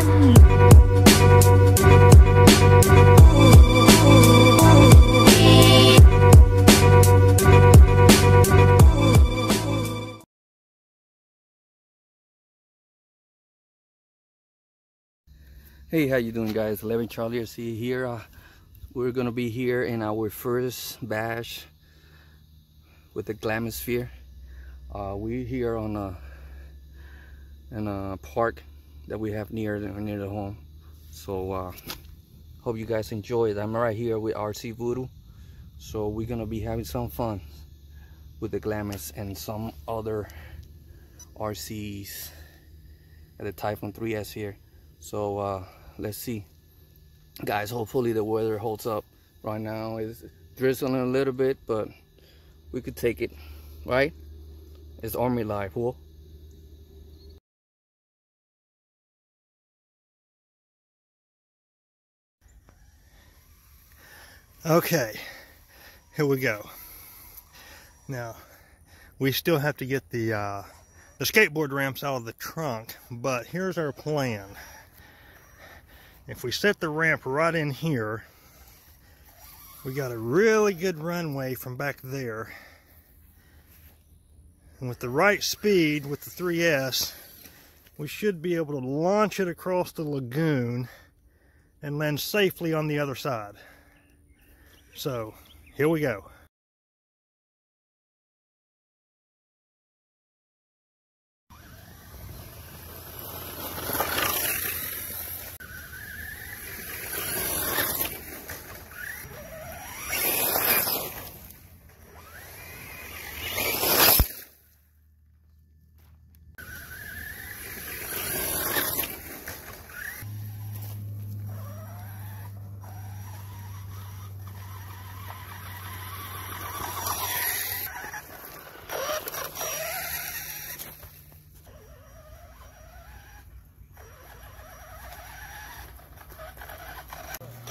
Hey, how you doing guys? 11 Charlie RC here. Uh, we're gonna be here in our first bash with the Glamis Fear. Uh, we're here on a, in a park that we have near the, near the home. So uh, hope you guys enjoy it. I'm right here with RC Voodoo. So we're gonna be having some fun with the Glamis and some other RCs at the Typhoon 3S here. So uh, let's see guys hopefully the weather holds up right now it's drizzling a little bit but we could take it right it's army life Whoa. Okay here we go now we still have to get the uh, the skateboard ramps out of the trunk but here's our plan if we set the ramp right in here, we got a really good runway from back there. And with the right speed, with the 3S, we should be able to launch it across the lagoon and land safely on the other side. So, here we go.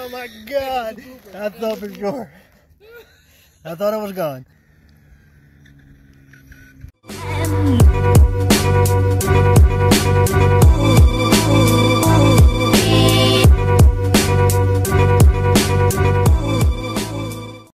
Oh my god. I thought for sure. I thought it was gone.